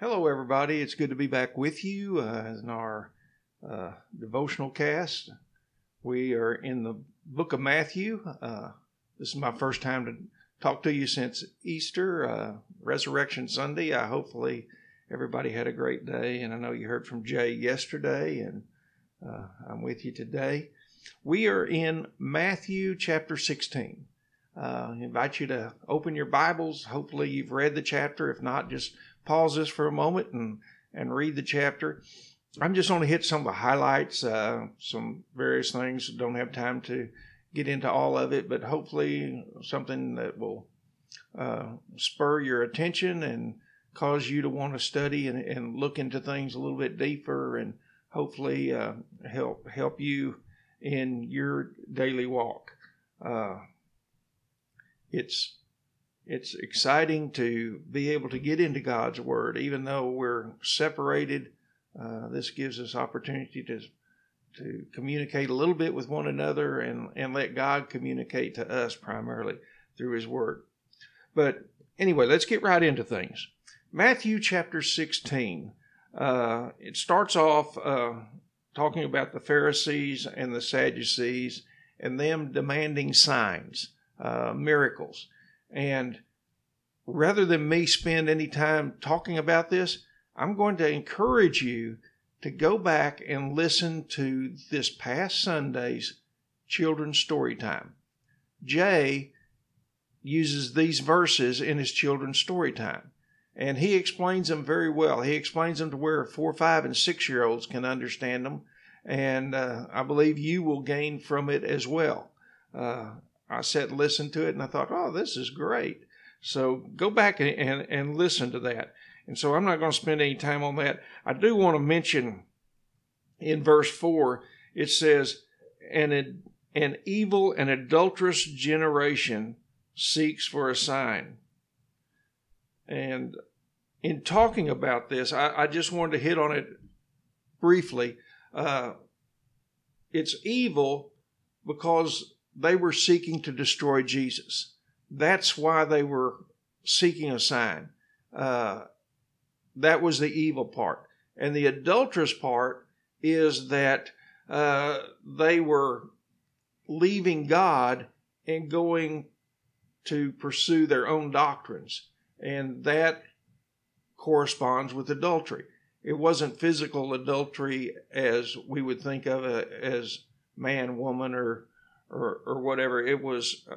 Hello, everybody. It's good to be back with you uh, in our uh, devotional cast. We are in the book of Matthew. Uh, this is my first time to talk to you since Easter, uh, Resurrection Sunday. I hopefully everybody had a great day, and I know you heard from Jay yesterday, and uh, I'm with you today. We are in Matthew chapter 16. Uh, I invite you to open your Bibles. Hopefully, you've read the chapter. If not, just pause this for a moment and, and read the chapter. I'm just going to hit some of the highlights, uh, some various things. Don't have time to get into all of it, but hopefully something that will uh, spur your attention and cause you to want to study and, and, look into things a little bit deeper and hopefully uh, help help you in your daily walk. Uh, it's it's exciting to be able to get into God's Word, even though we're separated. Uh, this gives us opportunity to to communicate a little bit with one another and and let God communicate to us primarily through His Word. But anyway, let's get right into things. Matthew chapter sixteen. Uh, it starts off uh, talking about the Pharisees and the Sadducees and them demanding signs, uh, miracles. And rather than me spend any time talking about this, I'm going to encourage you to go back and listen to this past Sunday's children's story time. Jay uses these verses in his children's story time, and he explains them very well. He explains them to where four, five, and six year olds can understand them, and uh, I believe you will gain from it as well. Uh, I sat and listened to it and I thought, oh, this is great. So go back and, and, and listen to that. And so I'm not going to spend any time on that. I do want to mention in verse 4, it says, an, an evil and adulterous generation seeks for a sign. And in talking about this, I, I just wanted to hit on it briefly. Uh, it's evil because they were seeking to destroy Jesus. That's why they were seeking a sign. Uh, that was the evil part. And the adulterous part is that uh, they were leaving God and going to pursue their own doctrines. And that corresponds with adultery. It wasn't physical adultery as we would think of it as man, woman, or or, or whatever. It was uh,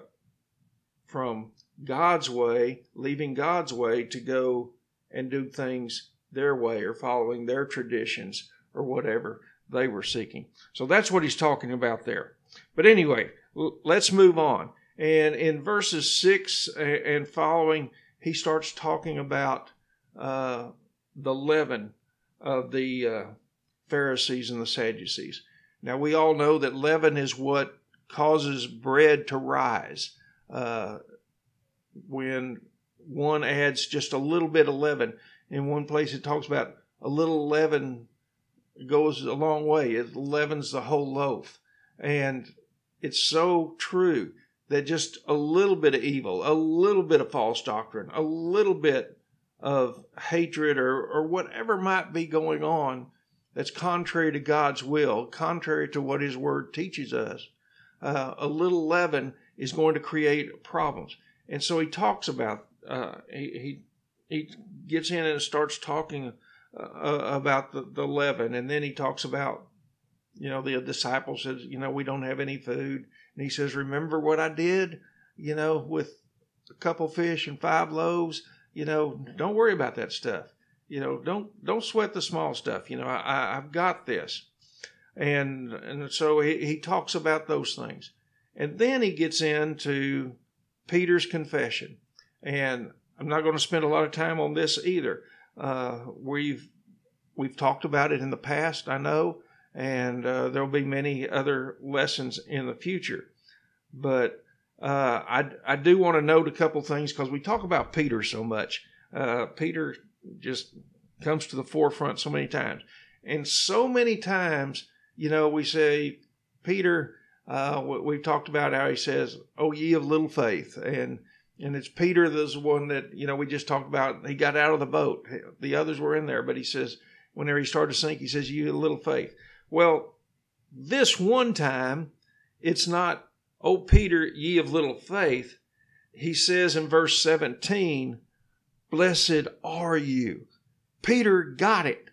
from God's way, leaving God's way to go and do things their way or following their traditions or whatever they were seeking. So that's what he's talking about there. But anyway, let's move on. And in verses 6 and following, he starts talking about uh, the leaven of the uh, Pharisees and the Sadducees. Now, we all know that leaven is what causes bread to rise. Uh, when one adds just a little bit of leaven, in one place it talks about a little leaven goes a long way. It leavens the whole loaf. And it's so true that just a little bit of evil, a little bit of false doctrine, a little bit of hatred or, or whatever might be going on that's contrary to God's will, contrary to what His Word teaches us, uh, a little leaven is going to create problems. And so he talks about uh, he, he he gets in and starts talking uh, about the, the leaven, and then he talks about you know the disciple says you know we don't have any food, and he says remember what I did you know with a couple fish and five loaves? You know don't worry about that stuff. You know don't don't sweat the small stuff. You know I, I I've got this and and so he, he talks about those things. And then he gets into peter's confession. And i'm not going to spend a lot of time on this either. Uh, we've we've talked about it in the past i know and uh, there'll be many other lessons in the future. But uh, I, I do want to note a couple things because we talk about peter so much. Uh, peter just comes to the forefront so many times. And so many times you know, we say, Peter, uh, we've talked about how he says, "Oh, ye of little faith," and and it's Peter that's the one that you know we just talked about. He got out of the boat. The others were in there, but he says whenever he started to sink, he says, "You little faith." Well, this one time, it's not, "Oh Peter, ye of little faith." He says in verse seventeen, "Blessed are you." Peter got it,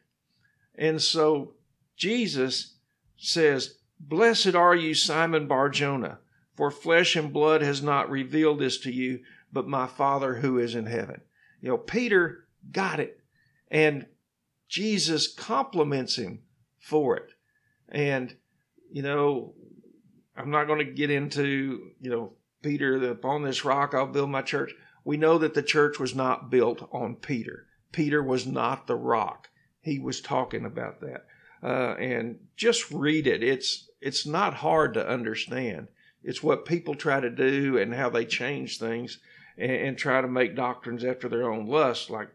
and so Jesus says, "Blessed are you, Simon Barjona." For flesh and blood has not revealed this to you, but my Father who is in heaven. You know, Peter got it. And Jesus compliments him for it. And, you know, I'm not going to get into, you know, Peter, upon this rock I'll build my church. We know that the church was not built on Peter. Peter was not the rock. He was talking about that. Uh, and just read it. It's it's not hard to understand. It's what people try to do and how they change things and, and try to make doctrines after their own lust, like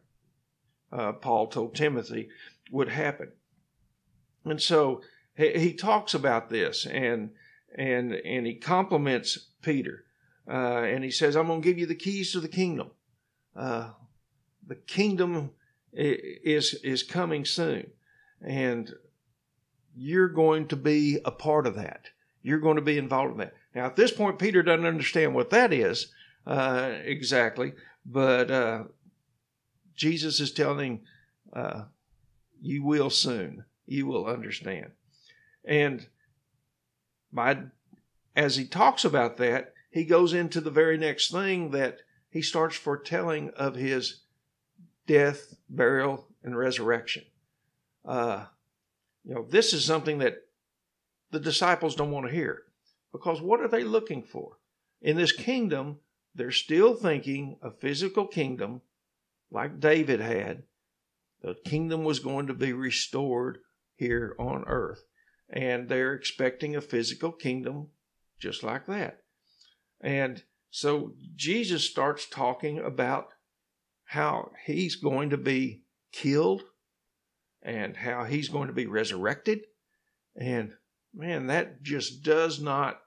uh, Paul told Timothy would happen. And so he, he, talks about this and and and he compliments Peter uh, and he says, "I'm going to give you the keys to the kingdom. Uh, the kingdom is is coming soon, and you're going to be a part of that. You're going to be involved in that." Now, at this point, Peter doesn't understand what that is uh, exactly, but uh, Jesus is telling uh, You will soon. You will understand. And by, as he talks about that, he goes into the very next thing that he starts foretelling of his death, burial, and resurrection. Uh, you know, this is something that the disciples don't want to hear. Because what are they looking for? In this kingdom, they're still thinking a physical kingdom like David had. The kingdom was going to be restored here on earth. And they're expecting a physical kingdom just like that. And so Jesus starts talking about how he's going to be killed and how he's going to be resurrected. And man, that just does not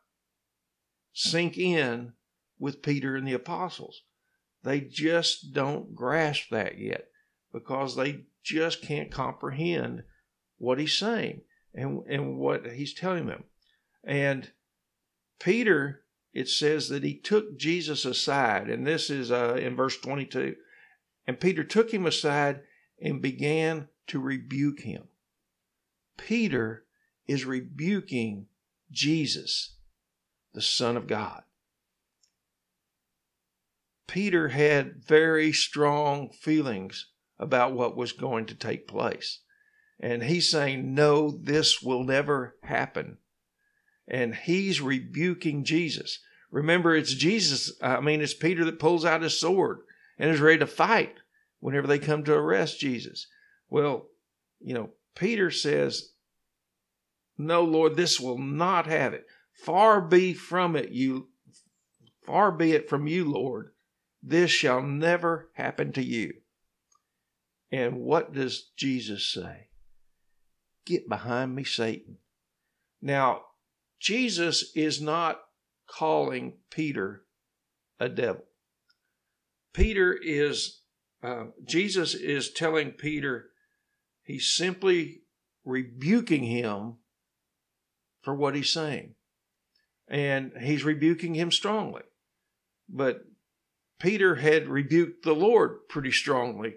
sink in with Peter and the apostles. They just don't grasp that yet because they just can't comprehend what he's saying and, and what he's telling them. And Peter, it says that he took Jesus aside, and this is uh, in verse 22. And Peter took him aside and began to rebuke him. Peter is rebuking Jesus the Son of God. Peter had very strong feelings about what was going to take place. And he's saying, No, this will never happen. And he's rebuking Jesus. Remember, it's Jesus, I mean, it's Peter that pulls out his sword and is ready to fight whenever they come to arrest Jesus. Well, you know, Peter says, No, Lord, this will not have it. Far be from it, you, far be it from you, Lord. This shall never happen to you. And what does Jesus say? Get behind me, Satan. Now, Jesus is not calling Peter a devil. Peter is, uh, Jesus is telling Peter, he's simply rebuking him for what he's saying and he's rebuking him strongly. But Peter had rebuked the Lord pretty strongly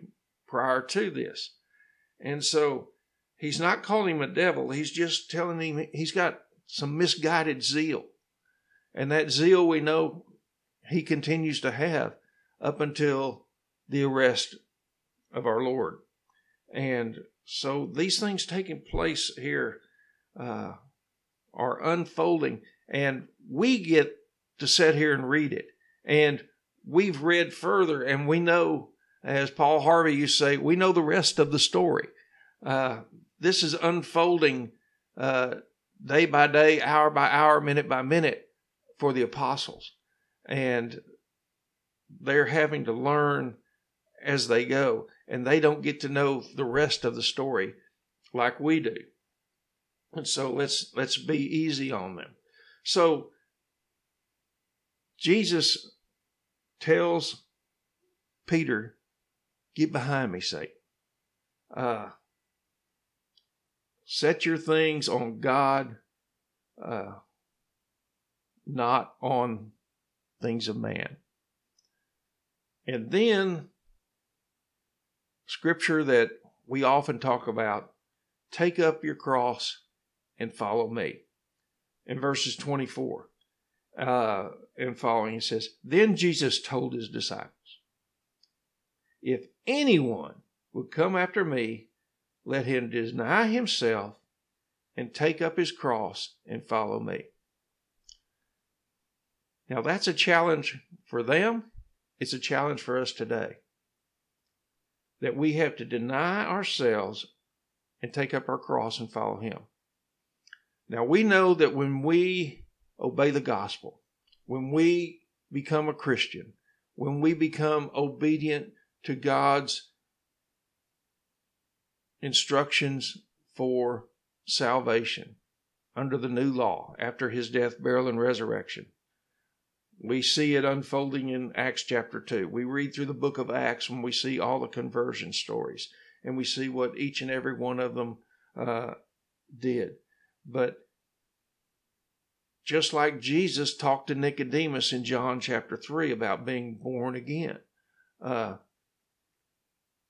prior to this. And so he's not calling him a devil, he's just telling him he's got some misguided zeal. And that zeal we know he continues to have up until the arrest of our Lord. And so these things taking place here uh, are unfolding and we get to sit here and read it. And we've read further and we know, as Paul Harvey used to say, we know the rest of the story. Uh, this is unfolding uh, day by day, hour by hour, minute by minute for the apostles. And they're having to learn as they go. And they don't get to know the rest of the story like we do. And so let's let's be easy on them. So Jesus tells Peter, Get behind me, Satan. Uh, set your things on God, uh, not on things of man. And then, scripture that we often talk about take up your cross and follow me. In verses 24 uh, and following, it says, Then Jesus told his disciples, If anyone would come after me, let him deny himself and take up his cross and follow me. Now, that's a challenge for them. It's a challenge for us today. That we have to deny ourselves and take up our cross and follow him. Now, we know that when we obey the gospel, when we become a Christian, when we become obedient to God's instructions for salvation under the new law after his death, burial, and resurrection. We see it unfolding in Acts chapter 2. We read through the book of Acts when we see all the conversion stories and we see what each and every one of them uh, did. But just like Jesus talked to Nicodemus in John chapter 3 about being born again, uh,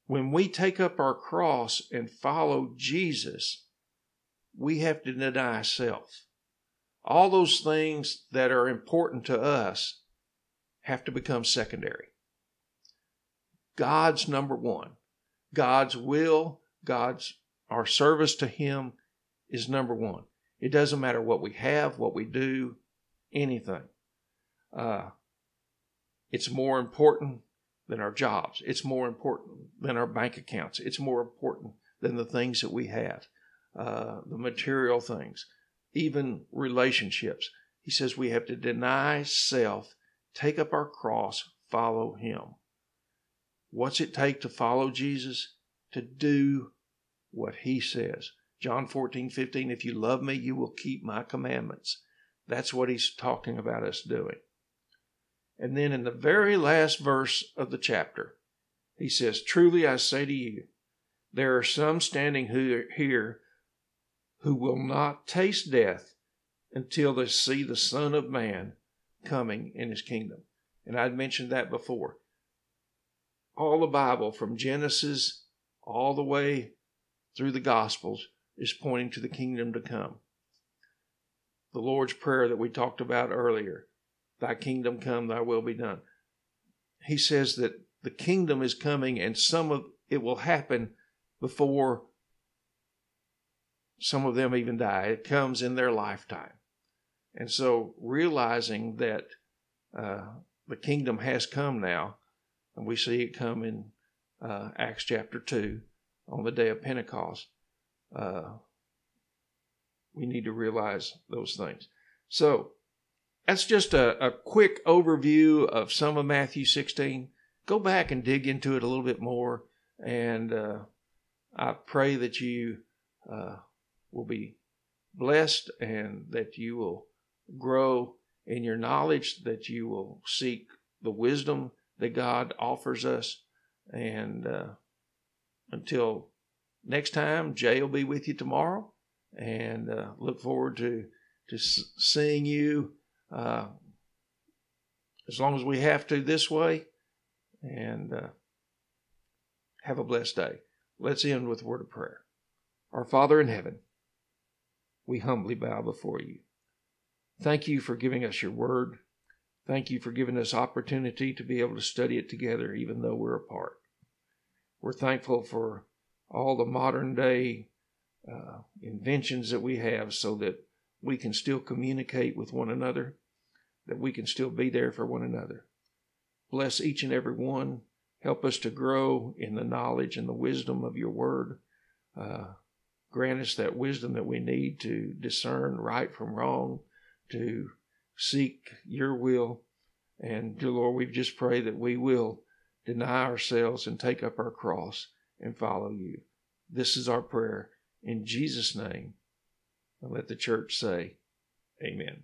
when we take up our cross and follow Jesus, we have to deny self. All those things that are important to us have to become secondary. God's number one. God's will, God's our service to Him is number one. It doesn't matter what we have, what we do, anything. Uh, it's more important than our jobs. It's more important than our bank accounts. It's more important than the things that we have, uh, the material things, even relationships. He says we have to deny self, take up our cross, follow Him. What's it take to follow Jesus? To do what He says. John 14, 15, if you love me, you will keep my commandments. That's what He's talking about us doing. And then in the very last verse of the chapter, he says, Truly I say to you, there are some standing here who will not taste death until they see the Son of Man coming in his kingdom. And I'd mentioned that before. All the Bible, from Genesis all the way through the Gospels, is pointing to the kingdom to come. The Lord's Prayer that we talked about earlier Thy kingdom come, thy will be done. He says that the kingdom is coming and some of it will happen before some of them even die. It comes in their lifetime. And so realizing that uh, the kingdom has come now, and we see it come in uh, Acts chapter 2 on the day of Pentecost, uh, we need to realize those things. So, that's just a, a quick overview of some of Matthew 16. Go back and dig into it a little bit more. And uh, I pray that you uh, will be blessed and that you will grow in your knowledge, that you will seek the wisdom that God offers us. And uh, until next time, Jay will be with you tomorrow. And uh, look forward to, to seeing you uh, as long as we have to this way. And uh, have a blessed day. Let's end with a word of prayer. Our Father in heaven, we humbly bow before you. Thank you for giving us your word. Thank you for giving us opportunity to be able to study it together, even though we're apart. We're thankful for all the modern day uh, inventions that we have so that we can still communicate with one another that we can still be there for one another. Bless each and every one. Help us to grow in the knowledge and the wisdom of your word. Uh, grant us that wisdom that we need to discern right from wrong, to seek your will. And dear Lord, we just pray that we will deny ourselves and take up our cross and follow you. This is our prayer in Jesus' name. And let the church say, Amen.